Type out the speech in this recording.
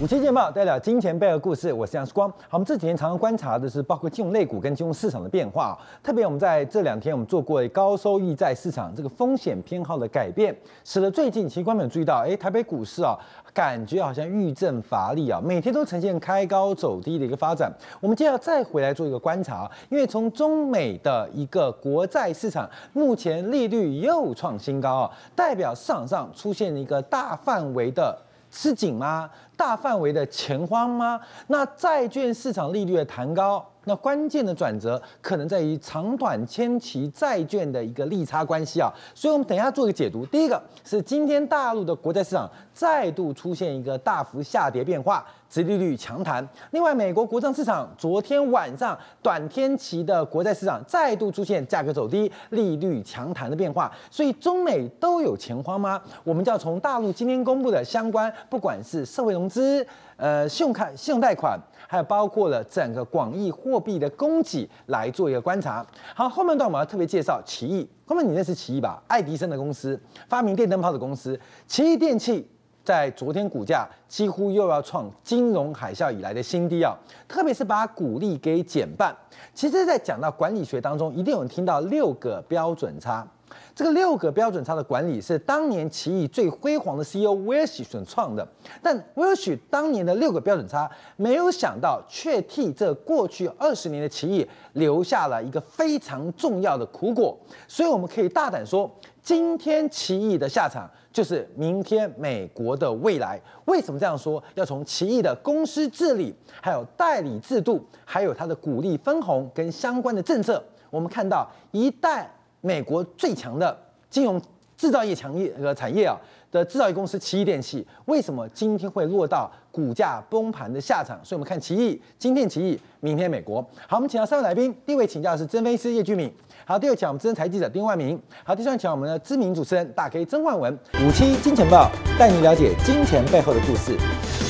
五期见报代表金钱背后故事，我是杨世光。好，我们这几天常常观察的是包括金融类股跟金融市场的变化，特别我们在这两天我们做过高收益债市场这个风险偏好的改变，使得最近其实观众有注意到，哎，台北股市啊，感觉好像遇阵乏力啊，每天都呈现开高走低的一个发展。我们接着再回来做一个观察，因为从中美的一个国债市场，目前利率又创新高啊，代表市场上出现了一个大范围的吃紧吗？大范围的钱荒吗？那债券市场利率的弹高，那关键的转折可能在于长短千期债券的一个利差关系啊。所以，我们等一下做一个解读。第一个是今天大陆的国债市场再度出现一个大幅下跌变化，殖利率强弹。另外，美国国债市场昨天晚上短天期的国债市场再度出现价格走低、利率强弹的变化。所以，中美都有钱荒吗？我们就要从大陆今天公布的相关，不管是社会融资、呃信用卡、信用贷款，还有包括了整个广义货币的供给来做一个观察。好，后面段我们要特别介绍奇异。后面你认识奇异吧？爱迪生的公司，发明电灯泡的公司，奇异电器。在昨天股价几乎又要创金融海啸以来的新低啊！特别是把股利给减半。其实，在讲到管理学当中，一定有人听到六个标准差。这个六个标准差的管理是当年奇异最辉煌的 CEO 威尔许所创的，但威尔许当年的六个标准差，没有想到却替这过去二十年的奇异留下了一个非常重要的苦果。所以我们可以大胆说，今天奇异的下场就是明天美国的未来。为什么这样说？要从奇异的公司治理、还有代理制度，还有它的股利分红跟相关的政策，我们看到一旦。美国最强的金融制造业强业呃产业啊的制造业公司奇异电器，为什么今天会落到股价崩盘的下场？所以我们看奇异今天奇异，明天美国。好，我们请到三位来宾，第一位请教的是曾飞师叶俊敏，好，第二位请我们资深财记者丁万明，好，第三位请我们的知名主持人大 K 曾焕文。五期金钱报带你了解金钱背后的故事。